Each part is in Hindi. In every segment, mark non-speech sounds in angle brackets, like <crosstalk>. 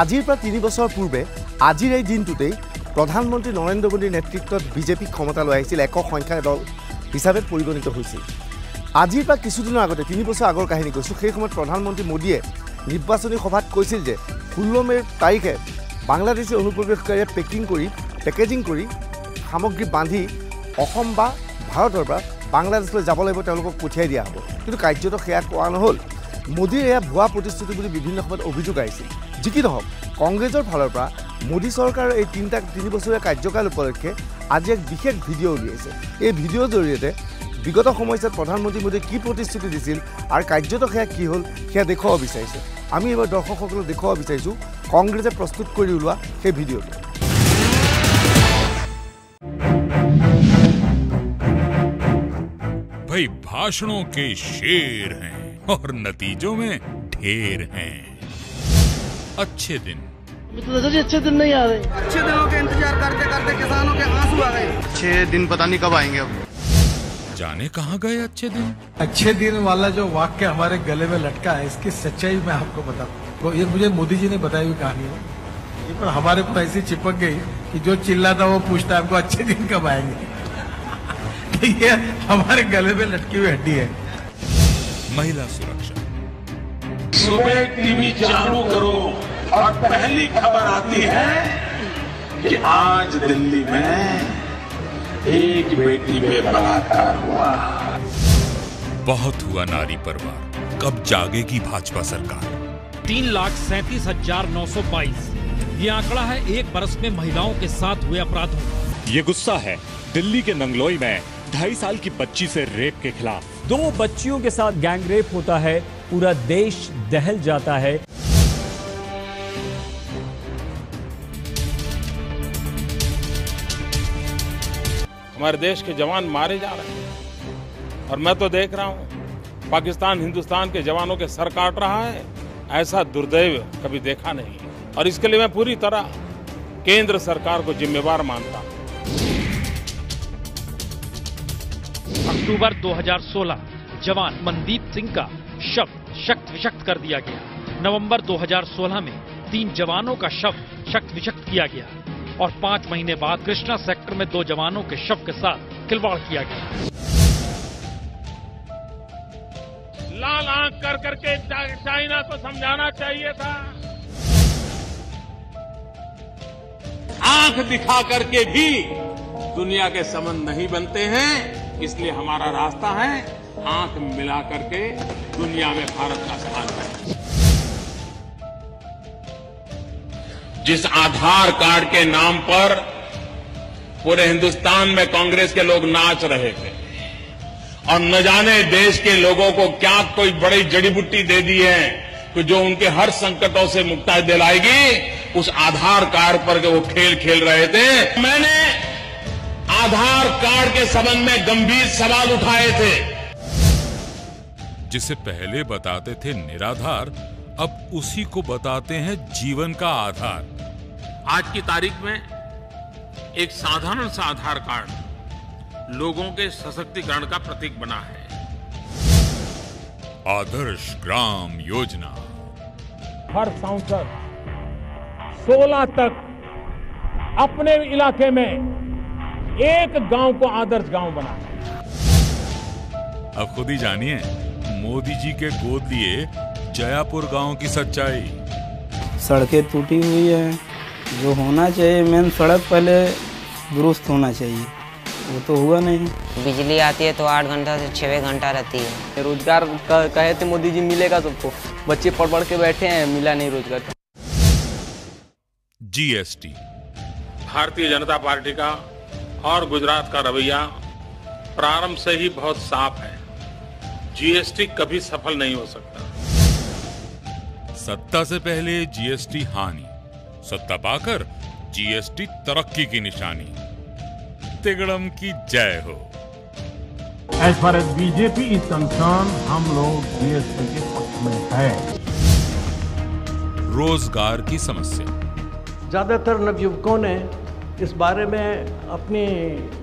আজিৰ পৰা তিনি বছৰ পূৰ্বে আজিৰ এই দিনটোতেই প্ৰধানমন্ত্ৰী নৰেন্দ্ৰ মোদীৰ নেতৃত্বত বিজেপিক ক্ষমতালৈ আহিছিল একক সংখ্যাৰ দল হিচাপে পৰিগণিত হৈছিল। আজিৰ পৰা কিছুদিনৰ আগতে তিনি বছৰ আগৰ কাহিনী কৈছোঁ সেই সময়ত প্ৰধানমন্ত্ৰী মোদীয়ে নিৰ্বাচনী সভাত কৈছিল যে ষোল্ল মে'ৰ তাৰিখে বাংলাদেশী অনুপ্ৰৱেশকাৰীয়ে পেকিং কৰি পেকেজিং কৰি সামগ্ৰী বান্ধি অসম বা ভাৰতৰ পৰা বাংলাদেশলৈ যাব লাগিব তেওঁলোকক পঠিয়াই দিয়া হ'ব। কিন্তু কাৰ্যত সেয়া কোৱা নহ'ল। মোদীৰ এয়া ভুৱা প্ৰতিশ্ৰুতি বুলি বিভিন্ন সময়ত অভিযোগ আহিছিল। যি কি নহওক কংগ্ৰেছৰ ফালৰ পৰা মোদী চৰকাৰৰ এই তিনিটা তিনি বছৰীয়া কাৰ্যকাল উপলক্ষে আজি এক বিশেষ ভিডিঅ' উলিয়াইছে এই ভিডিঅ'ৰ জৰিয়তে বিগত সময়ছোৱাত প্ৰধানমন্ত্ৰী মোদীয়ে কি প্ৰতিশ্ৰুতি দিছিল আৰু কাৰ্যত সেয়া কি হ'ল সেয়া দেখুৱাব বিচাৰিছে আমি এইবাৰ দৰ্শকসকলক দেখুৱাব বিচাৰিছোঁ কংগ্ৰেছে প্ৰস্তুত কৰি ওলোৱা সেই ভিডিঅ'টো भाई भाषणों के शेर हैं और नतीजों में ढेर हैं अच्छे दिन। तो जी अच्छे दिन नहीं आ रहे। अच्छे दिनों के इंतज़ार करते करते किसानों के आँसू आ गए। छह दिन पता नहीं कब आएँगे अब। जाने कहाँ गए अच्छे दिन? अच्छे दिन वाला जो वाक्य हमारे गले में लटका है इसकी सच्चाई मैं आपको बताऊँ वो ये मुझे मोदी जी ने बताई हुई कहानी है। ये पर हमारे पर ऐसी चिपक गई कि जो चिल्लाता वो पूछता है आपको अच्छे दिन कब आएँगे? <laughs> तो ये हमारे गले में लटकी हुई हड्डी है। महिला सुरक्षा। सुबह टीवी चालू करो और पहली खबर आती है कि आज दिल्ली में एक बेटी पे बलात्कार हुआ। बहुत हुआ नारी परिवार। कब जागेगी भाजपा सरकार? तीन लाख सैतीस हज़ार नौ सौ बाईस। ये आंकड़ा है एक बरस में महिलाओं के साथ हुए अपराधों ये गुस्सा है। दिल्ली के नंगलोई में ढाई साल की बच्ची से रेप के खिलाफ। दो बच्चियों के साथ गैंगरेप होता है। पूरा देश दहल जाता है। हमारे देश के जवान मारे जा रहे हैं। और मैं तो देख रहा हूँ पाकिस्तान हिंदुस्तान के जवानों के सर काट रहा है। ऐसा दुर्दैव कभी देखा नहीं और इसके लिए मैं पूरी तरह केंद्र सरकार को जिम्मेवार मानता हूँ। अक्टूबर 2016 जवान मनदीप सिंह का शव। शक्त विशक्त कर दिया गया। नवंबर 2016 में तीन जवानों का शव शक्त विशक्त किया गया और पाँच महीने बाद कृष्णा सेक्टर में दो जवानों के शव के साथ खिलवाड़ किया गया। लाल आँख कर करके चाइना को समझाना चाहिए था। आँख दिखा करके भी दुनिया के संबंध नहीं बनते हैं इसलिए हमारा रास्ता है आँख मिला करके दुनिया में भारत का स्थान है। जिस आधार कार्ड के नाम पर पूरे हिंदुस्तान में कांग्रेस के लोग नाच रहे थे और न जाने देश के लोगों को क्या कोई बड़ी जड़ी बूटी दे दी है कि जो उनके हर संकटों से मुक्ति दिलाएगी, उस आधार कार्ड पर के वो खेल खेल रहे थे। मैंने आधार कार्ड के संबंध में गंभीर सवाल उठाए थे। जिसे पहले बताते थे निराधार अब उसी को बताते हैं जीवन का आधार। आज की तारीख में एक साधारण सा आधार कार्ड लोगों के सशक्तिकरण का प्रतीक बना है। आदर्श ग्राम योजना। हर सांसद 16 तक अपने इलाके में एक गाँव को आदर्श गाँव बना। अब खुद ही जानिए मोदी जी के गोद लिए जयापुर गाँव की सच्चाई। सड़कें टूटी हुई है। जो होना चाहिए मेन सड़क पहले दुरुस्त होना चाहिए। वो तो हुआ नहीं। बिजली आती है तो आठ घंटा से छः घंटा रहती है। रोज़गार कहे थे मोदी जी मिलेगा सबको। बच्चे पढ़ पढ़ के बैठे हैं मिला नहीं रोज़गार। जीएसटी। भारतीय जनता पार्टी का और गुजरात का रवैया प्रारंभ से ही बहुत साफ़ है। जीएसटी कभी सफल नहीं हो सकता। सत्ता से पहले जीएसटी हानि सत्ता पाकर जीएसटी तरक्की की निशानी। तिगड़म की जय हो। As far as BJP is concern हम लोग जीएसटी के पक्ष में है। रोज़गार की समस्या। ज़्यादातर नवयुवकों ने इस बारे में अपनी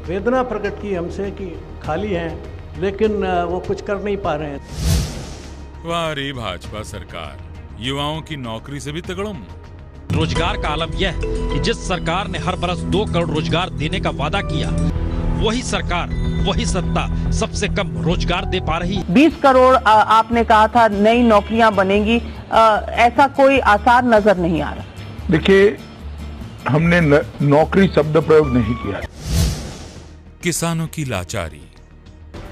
वेदना प्रकट की हमसे कि खाली हैं। लेकिन वो कुछ कर नहीं पा रहे हैं। वाह रे भाजपा सरकार युवाओं की नौकरी से भी तगड़म। रोज़गार का आलम यह है कि जिस सरकार ने हर बरस दो करोड़ रोज़गार देने का वादा किया वही सरकार वही सत्ता सबसे कम रोज़गार दे पा रही है। 20 करोड़ आ, आपने कहा था नई नौकरियाँ बनेंगी आ, ऐसा कोई आसार नज़र नहीं आ रहा। देखिए हमने न, नौकरी शब्द प्रयोग नहीं किया। किसानों की लाचारी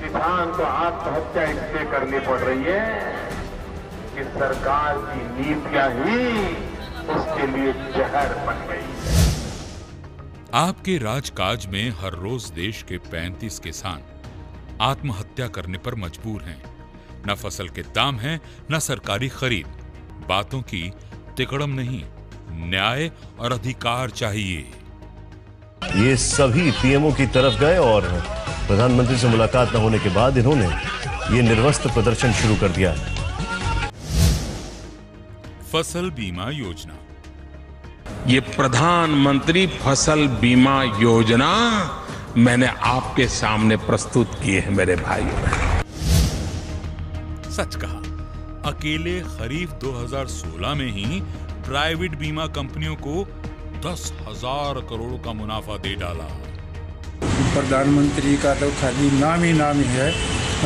किसान को आत्महत्या इसलिए करनी पड़ रही है कि सरकार की नीतियाँ ही उसके लिए जहर बन गई है। आपके राजकाज में हर रोज देश के 35 किसान आत्महत्या करने पर मजबूर हैं। न फ़सल के दाम हैं न सरकारी खरीद। बातों की तिकड़म नहीं न्याय और अधिकार चाहिए। ये सभी पीएमओ की तरफ़ गए और प्रधानमंत्री से मुलाकात न होने के बाद इन्होंने ये निर्वस्त्र प्रदर्शन शुरू कर दिया। फ़सल बीमा योजना। ये प्रधानमंत्री फ़सल बीमा योजना मैंने आपके सामने प्रस्तुत की है मेरे भाइयों। सच कहा अकेले खरीफ 2016 में ही प्राइवेट बीमा कंपनियों को दस हज़ार करोड़ का मुनाफा दे डाला। प्रधानमंत्री का तो खाली नाम ही नाम ही है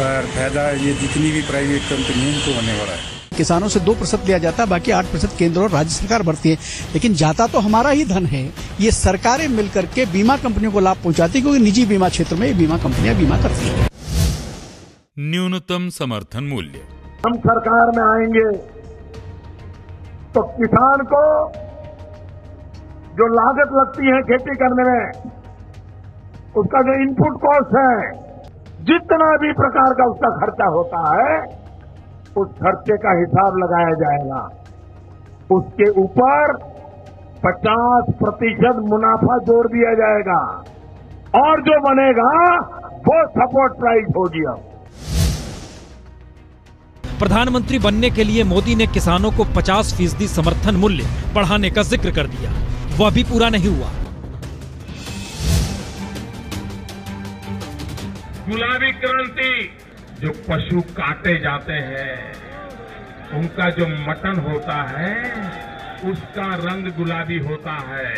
और फ़ायदा ये जितनी भी प्राइवेट कंपनी है उनको होने वाला है। किसानों से दो प्रतिशत लिया जाता है बाकी आठ प्रतिशत केंद्र और राज्य सरकार भरती है। लेकिन जाता तो हमारा ही धन है। ये सरकारें मिलकर के बीमा कंपनियों को लाभ पहुंचाती क्योंकि निजी बीमा क्षेत्र में बीमा कंपनियाँ बीमा करती हैं। न्यूनतम समर्थन मूल्य। हम सरकार में आएँगे तो किसान को जो लागत लगती है खेती करने में उसका जो इनपुट कॉस्ट है, जितना भी प्रकार का उसका खर्चा होता है, उस खर्चे का हिसाब लगाया जाएगा। उसके ऊपर 50 प्रतिशत मुनाफा जोड़ दिया जाएगा। और जो बनेगा, वो सपोर्ट प्राइस होगी अब। प्रधानमंत्री बनने के लिए मोदी ने किसानों को 50 फ़ीसदी समर्थन मूल्य बढ़ाने का ज़िक्र कर दिया। वह भी पूरा नहीं हुआ। गुलाबी क्रांति, जो पशु काटे जाते हैं, उनका जो मटन होता है, उसका रंग गुलाबी होता है।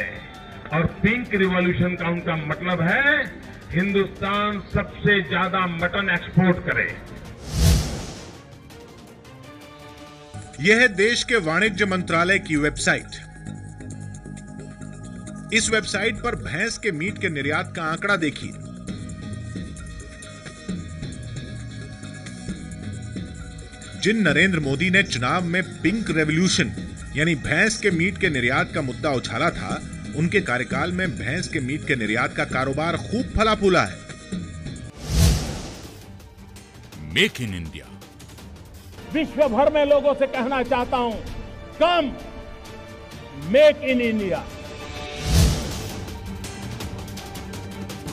और पिंक रिवॉल्यूशन का उनका मतलब है, हिंदुस्तान सबसे ज़्यादा मटन एक्सपोर्ट करे। यह है देश के वाणिज्य मंत्रालय की वेबसाइट। इस वेबसाइट पर भैंस के मीट के निर्यात का आंकड़ा देखिए। जिन नरेंद्र मोदी ने चुनाव में पिंक रेवोल्यूशन यानी भैंस के मीट के निर्यात का मुद्दा उछाला था उनके कार्यकाल में भैंस के मीट के निर्यात का कारोबार खूब फला फूला है। मेक इन इंडिया विश्व भर में लोगों से कहना चाहता हूँ कम मेक इन इंडिया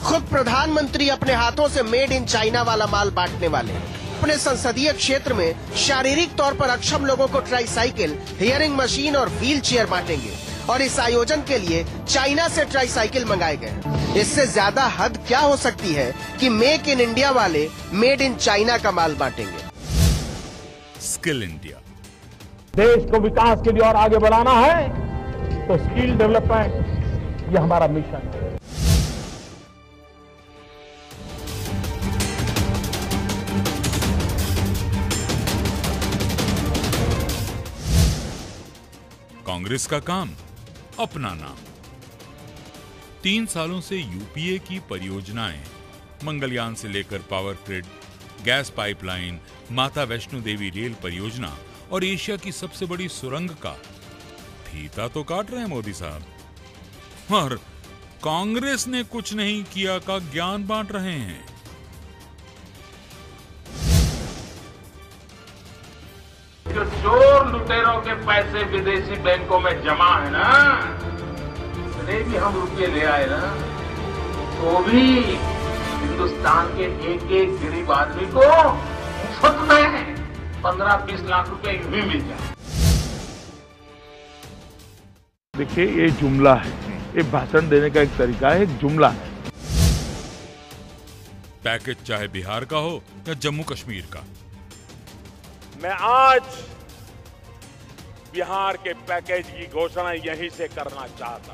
खुद प्रधानमंत्री अपने हाथों से मेड इन चाइना वाला माल बांटने वाले अपने संसदीय क्षेत्र में शारीरिक तौर पर अक्षम लोगों को ट्राईसाइकिल हियरिंग मशीन और व्हील चेयर बांटेंगे और इस आयोजन के लिए चाइना से ट्राईसाइकिल मंगाए गए। इससे ज़्यादा हद क्या हो सकती है कि मेक इन इंडिया वाले मेड इन चाइना का माल बांटेंगे। Skill India. देश को विकास के लिए और आगे बढ़ाना है तो स्किल डेवलपमेंट ये हमारा मिशन है। कांग्रेस का काम, अपना नाम। तीन सालों से यूपीए की परियोजनाएँ, मंगलयान से लेकर पावर ग्रिड, गैस पाइपलाइन, माता वैष्णो देवी रेल परियोजना और एशिया की सबसे बड़ी सुरंग का फीता तो काट रहे हैं मोदी साहब। और कांग्रेस ने कुछ नहीं किया का ज्ञान बांट रहे हैं। जो चोर लुटेरों के पैसे विदेशी बैंकों में जमा है ना इतने भी हम रुपये ले आए ना तो भी हिंदुस्तान के एक एक गरीब आदमी को मुफ़्त में पंद्रह बीस लाख रुपए भी मिल जाए। देखिए ये जुमला है। ये भाषण देने का एक तरीका है एक जुमला है। पैकेज चाहे बिहार का हो या जम्मू कश्मीर का मैं आज बिहार के पैकेज की घोषणा यहीं से करना चाहता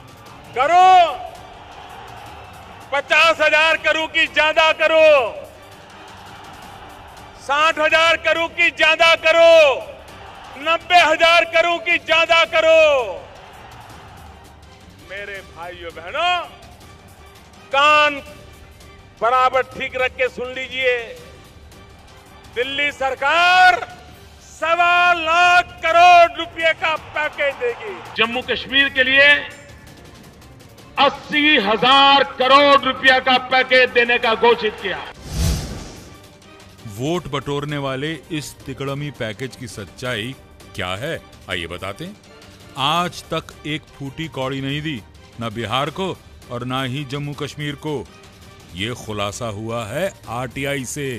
करो! पचास हज़ार करूँ की ज़्यादा करो! साठ हज़ार करूँ की ज़्यादा करो! नब्बे हज़ार करूँ की ज़्यादा करो! मेरे भाइयों बहनों, कान बराबर ठीक रख के सुन लीजिए। दिल्ली सरकार सवा लाख करोड़ रुपए का पैकेज देगी। जम्मू कश्मीर के लिए अस्सी हज़ार करोड़ रुपया का पैकेज देने का घोषित किया। वोट बटोरने वाले इस तिकड़मी पैकेज की सच्चाई क्या है? आइए बताते हैं। आज तक एक फूटी कौड़ी नहीं दी ना बिहार को और ना ही जम्मू कश्मीर को। यह खुलासा हुआ है आरटीआई से।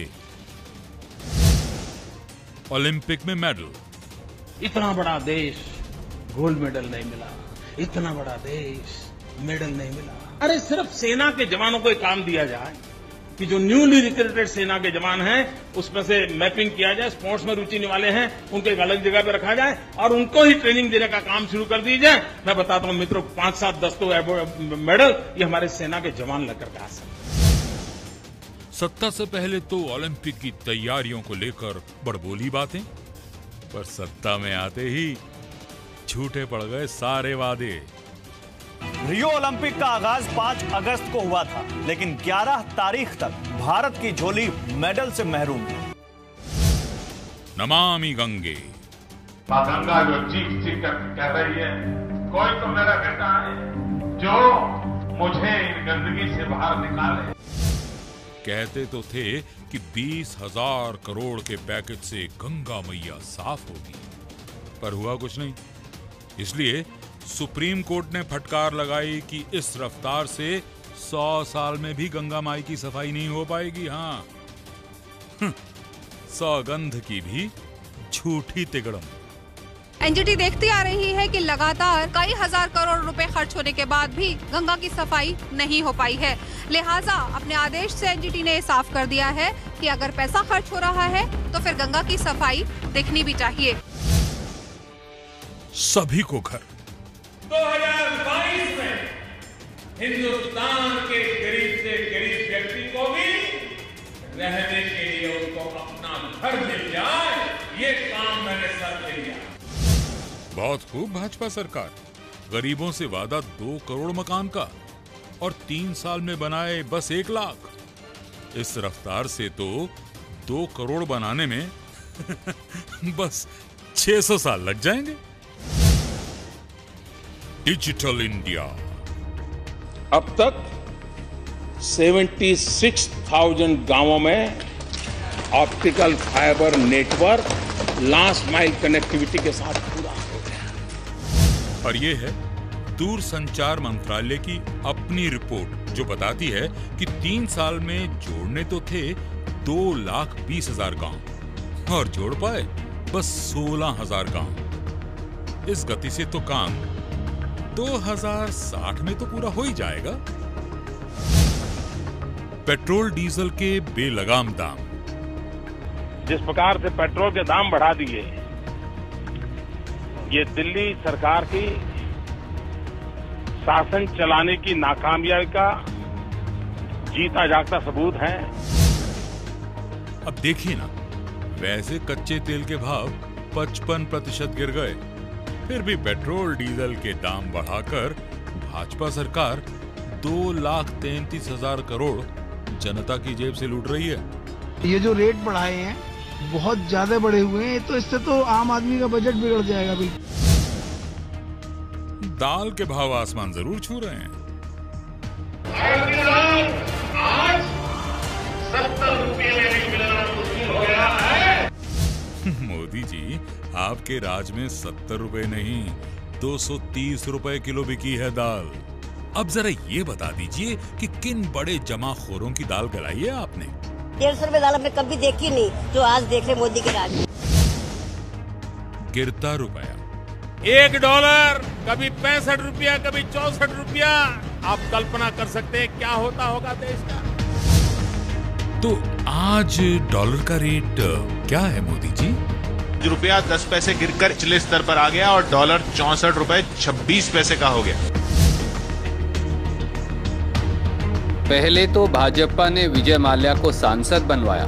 ओलंपिक में मेडल इतना बड़ा देश गोल्ड मेडल नहीं मिला. इतना बड़ा देश मेडल नहीं मिला. अरे सिर्फ़ सेना के जवानों को एक काम दिया जाए कि जो न्यूली रिक्रूटेड सेना के जवान हैं, उसमें से मैपिंग किया जाए स्पोर्ट्स में रुचि वाले हैं, उनको एक अलग जगह पर रखा जाए और उनको ही ट्रेनिंग देने का काम शुरू कर दिया जाए. मैं बताता हूँ मित्रों, पाँच, सात, दस तो मेडल ये हमारे सेना के जवान लगकर आ सकते सत्ता से पहले तो ओलंपिक की तैयारियों को लेकर बड़बोली बातें पर सत्ता में आते ही झूठे पड़ गए सारे वादे। रियो ओलंपिक का आगाज़ 5 अगस्त को हुआ था लेकिन 11 तारीख तक भारत की झोली मेडल से महरूम। थी नमामि गंगे। गंगा जो चीख चीख कर कह रही है कोई तो मेरा बेटा है जो मुझे इन गंदगी से बाहर निकाले। कहते तो थे कि बीस हज़ार करोड़ के पैकेज से गंगा मैया साफ़ होगी। पर हुआ कुछ नहीं। इसलिए सुप्रीम कोर्ट ने फटकार लगाई कि इस रफ्तार से सौ साल में भी गंगा माई की सफ़ाई नहीं हो पाएगी हाँ। सौगंध की भी झूठी तिगड़म। एनजीटी देखती आ रही है कि लगातार कई हज़ार करोड़ रुपए खर्च होने के बाद भी गंगा की सफ़ाई नहीं हो पाई है। लिहाजा अपने आदेश से एनजीटी ने साफ़ कर दिया है कि अगर पैसा खर्च हो रहा है तो फिर गंगा की सफ़ाई दिखनी भी चाहिए। सभी को घर। 2022 में हिंदुस्तान के गरीब से गरीब व्यक्ति को भी रहने के लिए उसको अपना घर मिल जाए ये काम मैंने सर ले लिया। बहुत खूब भाजपा सरकार। गरीबों से वादा दो करोड़ मकान का। और तीन साल में बनाए बस एक लाख। इस रफ्तार से तो दो करोड़ बनाने में <laughs> बस 600 साल लग जाएँगे। Digital India. अब तक 76,000 गाँवों में optical fibre network last mile connectivity के साथ पूरा हो गया। और ये है दूर संचार मंत्रालय की अपनी रिपोर्ट, जो बताती है कि तीन साल में जोड़ने तो थे दो लाख बीस हज़ार गाँव। और जोड़ पाए बस सोलह हज़ार गाँव। इस गति से तो काम 2060 में तो पूरा हो ही जाएगा। पेट्रोल डीजल के बेलगाम दाम। जिस प्रकार से पेट्रोल के दाम बढ़ा दिए, ये दिल्ली सरकार की शासन चलाने की नाकामयाबी का जीता जागता सबूत है। अब देखिए ना वैसे कच्चे तेल के भाव 55 प्रतिशत गिर गए। फिर भी पेट्रोल डीजल के दाम बढ़ाकर भाजपा सरकार दो लाख तैतीस हज़ार करोड़ जनता की जेब से लूट रही है। ये जो रेट बढ़ाए हैं बहुत ज़्यादा बढ़े हुए हैं तो इससे तो आम आदमी का बजट बिगड़ जाएगा बिल्कुल। दाल के भाव आसमान ज़रूर छू रहे हैं। आज सत्तर रुपये में भी मिलना मुश्किल हो गया है मोदी जी आपके राज में सत्तर रुपए नहीं दो सौ तीस रुपए किलो बिकी है दाल। अब जरा ये बता दीजिए कि किन बड़े जमाखोरों की दाल गलाई है आपने? डेढ़ सौ रुपए दाल हमने कभी देखी नहीं जो आज देख रहे मोदी के राज। में गिरता रुपया। एक डॉलर कभी पैंसठ रुपया कभी चौसठ रुपया। आप कल्पना कर सकते हैं क्या होता होगा देश का। तो आज डॉलर का रेट क्या है मोदी जी? रुपया दस पैसे गिरकर निचले स्तर पर आ गया और डॉलर चौसठ रुपए छब्बीस पैसे का हो गया। पहले तो भाजपा ने विजय माल्या को सांसद बनवाया।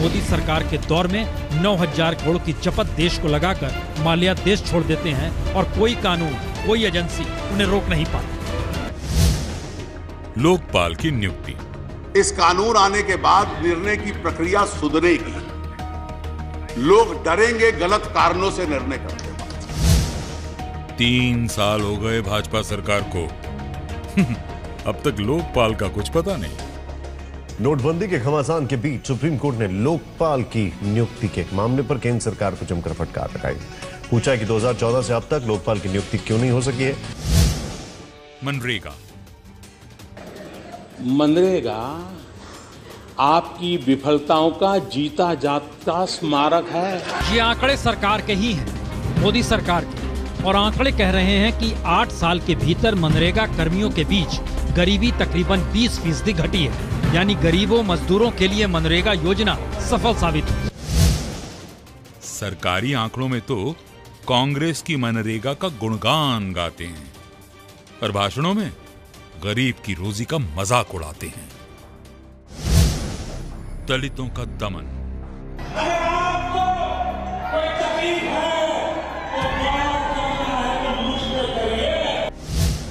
मोदी सरकार के दौर में 9000 करोड़ की चपत देश को लगाकर माल्या देश छोड़ देते हैं और कोई कानून कोई एजेंसी उन्हें रोक नहीं पाती। लोकपाल की नियुक्ति। इस कानून आने के बाद निर्णय की प्रक्रिया सुधरेगी। लोग डरेंगे गलत कारणों से निर्णय करने तीन साल हो गए भाजपा सरकार को। <laughs> अब तक लोकपाल का कुछ पता नहीं। नोटबंदी के घमासान के बीच सुप्रीम कोर्ट ने लोकपाल की नियुक्ति के मामले पर केंद्र सरकार को जमकर फटकार लगाई। पूछा कि 2014 से अब तक लोकपाल की नियुक्ति क्यों नहीं हो सकी है? मनरेगा। मनरेगा आपकी विफलताओं का जीता जाता स्मारक है। ये आंकड़े सरकार के ही हैं मोदी सरकार के। और आंकड़े कह रहे हैं कि आठ साल के भीतर मनरेगा कर्मियों के बीच गरीबी तकरीबन 20 फ़ीसदी घटी है। यानी गरीबों मजदूरों के लिए मनरेगा योजना सफल साबित हुई। सरकारी आंकड़ों में तो कांग्रेस की मनरेगा का गुणगान गाते हैं और भाषणों में गरीब की रोजी का मज़ाक उड़ाते हैं। दलितों का दमन।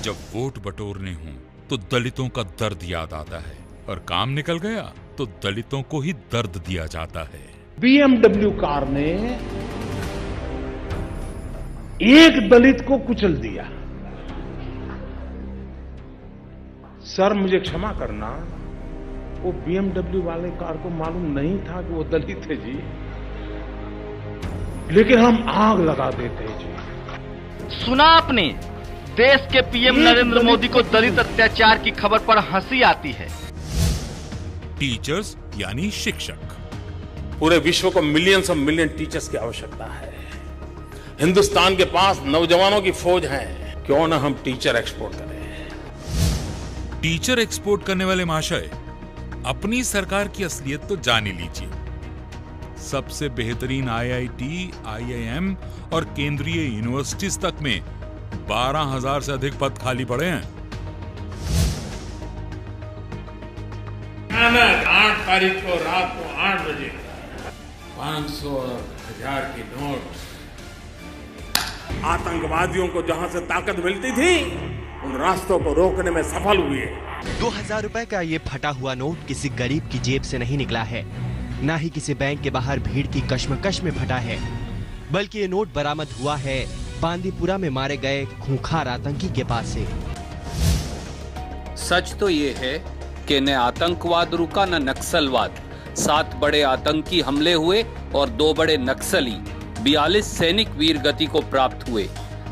जब वोट बटोरने हों तो दलितों का दर्द याद आता है। और काम निकल गया तो दलितों को ही दर्द दिया जाता है। बीएमडब्ल्यू कार ने एक दलित को कुचल दिया। सर मुझे क्षमा करना वो बीएमडब्ल्यू वाले कार को मालूम नहीं था कि वो दलित है जी। लेकिन हम आग लगा देते हैं जी। सुना आपने? देश के पीएम नरेंद्र मोदी को दलित अत्याचार की खबर पर हँसी आती है। टीचर्स यानी शिक्षक पूरे विश्व को मिलियंस ऑफ़ मिलियन टीचर्स की आवश्यकता है। हिंदुस्तान के पास नौजवानों की फौज है। क्यों ना हम टीचर एक्सपोर्ट करें? टीचर एक्सपोर्ट करने वाले महाशय अपनी सरकार की असलियत तो जान ही लीजिए। सबसे बेहतरीन आईआईटी, आईआईएम और केंद्रीय यूनिवर्सिटीज तक में बारह हज़ार से अधिक पद खाली पड़े हैं। आठ तारीख को रात को आठ बजे। पाँच सौ हज़ार की नोट। आतंकवादियों को जहाँ से ताकत मिलती थी उन रास्तों को रोकने में सफल हुए। दो हज़ार रूपए का ये फटा हुआ नोट किसी गरीब की जेब से नहीं निकला है। न ही किसी बैंक के बाहर भीड़ की कश्मकश में फटा है। बल्कि ये नोट बरामद हुआ है बांदीपुरा में मारे गए खूंखार आतंकी के पास से। सच तो ये है के न आतंकवाद रुका न नक्सलवाद। सात बड़े आतंकी हमले हुए और दो बड़े नक्सली, बयालीस सैनिक वीर गति को प्राप्त हुए।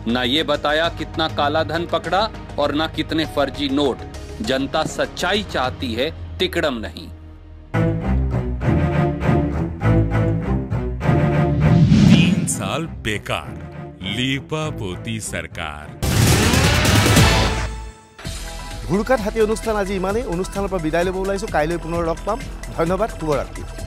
न ये बताया कितना काला धन पकड़ा और न कितने फर्जी नोट। जनता सच्चाई चाहती है, तिकड़म नहीं। तीन साल बेकार लीपा पोती सरकार। হুৰুকাত হাতী অনুষ্ঠান আজি ইমানেই। অনুষ্ঠানৰ পৰা বিদায় ল'ব ওলাইছোঁ। কাইলৈ পুনৰ লগ পাম। ধন্যবাদ। শুভৰাত্ৰি।